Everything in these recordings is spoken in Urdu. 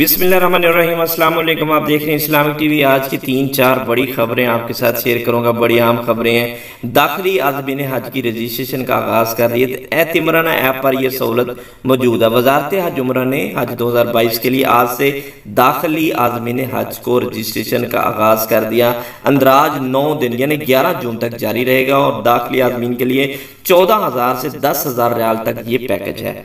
بسم اللہ الرحمن الرحیم، السلام علیکم۔ آپ دیکھ رہے ہیں اسلامک ٹی وی۔ آج کی تین چار بڑی خبریں آپ کے ساتھ شیئر کروں گا۔ بڑی عام خبریں ہیں۔ داخلی عزبین حج کی رجسٹریشن کا آغاز کر رہی ہے۔ اے تمرانہ ایپ پر یہ سہولت موجود ہے۔ وزارت حج عمرہ نے حج دو ہزار بائیس کے لیے آج سے داخلی عزبین حج کو رجسٹریشن کا آغاز کر دیا۔ اندراج نو دن یعنی گیارہ جون تک جاری رہے گا اور داخلی عزمین کے لیے چودہ ہزار سے دس ہزار ریال تک یہ پیکج ہے۔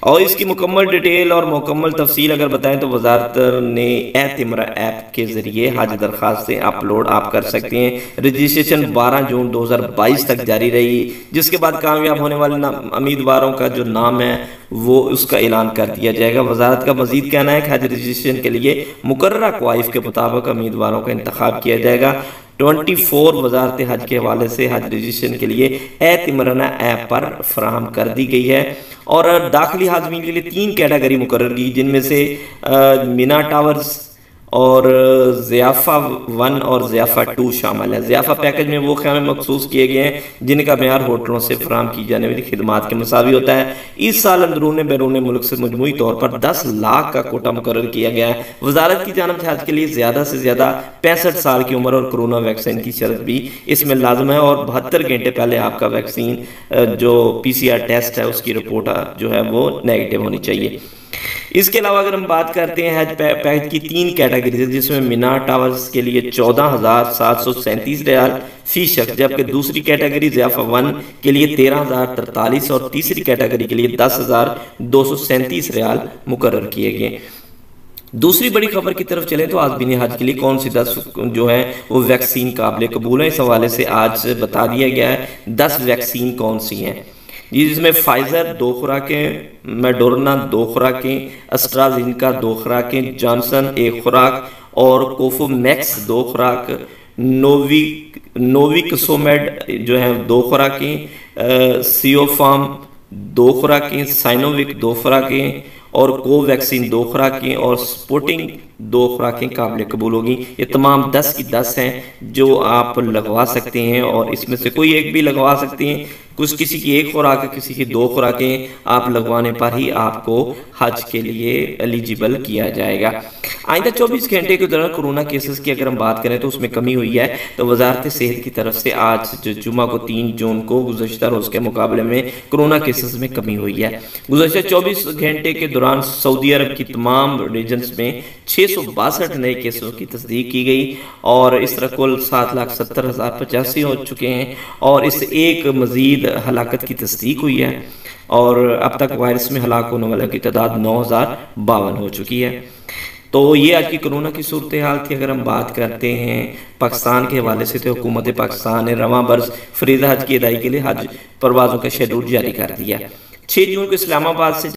اور اس کی مکمل ڈیٹیل اور مکمل تفصیل اگر بتائیں تو وزارت نے اعتمرہ ایپ کے ذریعے حج درخواستیں اپلوڈ آپ کر سکتے ہیں۔ رجسٹریشن بارہ جون دو ہزار بائیس تک جاری رہی، جس کے بعد کامیاب ہونے والے امیدواروں کا جو نام ہے، وہ اس کا اعلان کر دیا جائے گا۔ وزارت کا مزید کہنا ہے کہ حج رجسٹریشن کے لیے مقررہ کوائف کے مطابق امیدواروں کا انتخاب کیا جائے گا۔ ٹوئنٹی فور وزارت حج کے حوالے سے حج رجسٹریشن کے لیے اعتمرانہ ایپ پر فراہم کر دی گئی ہے اور داخلی حاضمین کے لیے تین کیٹاگری مقرر کی، جن میں سے مینا ٹاورز اور ضیافہ ون اور ضیافہ ٹو شامل ہے۔ ضیافہ پیکج میں وہ خیمے مخصوص کیے گئے ہیں جن کا معیار ہوٹلوں سے فراہم کی جانے والی خدمات کے مساوی ہوتا ہے۔ اس سال اندرون بیرون ملک سے مجموعی طور پر دس لاکھ کا کوٹا مقرر کیا گیا ہے۔ وزارت کی جانب سے حج کے لیے زیادہ سے زیادہ پینسٹھ سال کی عمر اور کرونا ویکسین کی شرط بھی اس میں لازم ہے اور بہتر گھنٹے پہلے آپ کا ویکسین، جو پی سی آر ٹیسٹ ہے، اس کی رپورٹ جو ہے وہ نیگیٹو ہونی چاہیے۔ اس کے علاوہ اگر ہم بات کرتے ہیں حج پیکج کی تین کیٹاگریز جس میں مینا ٹاورز کے لیے چودہ ہزار سات سو سینتیس ریال، فی شخص، جبکہ دوسری کیٹاگری ضیافہ ون کے لیے تیرہ ہزار ترتالیس اور تیسری کیٹاگری کے لیے دس ہزار دو سو سینتیس ریال مقرر کیے گئے۔ دوسری بڑی خبر کی طرف چلیں تو آج بینی حج کے لیے کون سی دس جو ہے وہ ویکسین قابل قبول ہے اس حوالے سے آج بتا دیا گیا ہے دس ویکسین کون سی ہیں۔ جس میں فائزر دو خوراکیں میڈورنا دو خوراکیں اسٹرازینکا دو خوراکیں، جانسن ایک خوراک اور کوفو میکس دو خوراک، نووی نوویکسومیڈ جو ہے دو خوراکیں سیو فارم دو خوراکیں سائنووک دو خوراکیں اور کو ویکسین دو خوراکیں اور سپورٹنگ دو خوراکیں قابل قبول ہوگی۔ یہ تمام دس کی دس ہیں جو آپ لگوا سکتے ہیں اور اس میں سے کوئی ایک بھی لگوا سکتے ہیں۔ کچھ کسی کی ایک خوراک کسی کی دو خوراکیں آپ لگوانے پر ہی آپ کو حج کے لیے ایلیجیبل کیا جائے گا۔ آئندہ چوبیس گھنٹے کے دوران کرونا کیسز کی اگر ہم بات کریں تو اس میں کمی ہوئی ہے۔ تو وزارت صحت کی طرف سے آج جو جمعہ کو تین جون کو گزشتہ روز کے مقابلے میں کرونا کیسز میں کمی ہوئی ہے۔ گزشتہ چوبیس گھنٹے کے دوران سعودی عرب کی تمام ریجنز میں چھ سو باسٹھ نئے کیسوں کی تصدیق کی گئی اور اس طرح کل سات لاکھ ستر ہزار پچاسی ہو چکے ہیں اور اس ایک مزید ہلاکت کی تصدیق ہوئی ہے اور اب تک وائرس میں ہلاک ہونے والے کی تعداد نو ہزار باون ہو چکی ہے۔ تو یہ آج کی کرونا کی صورتحال تھی۔ اگر ہم بات کرتے ہیں پاکستان کے حوالے سے تو حکومت پاکستان نے رواں برس فریضہ حج کی ادائی کے لیے حج پروازوں کا شیڈول جاری کر دیا۔ چھ جون کو اسلام آباد سے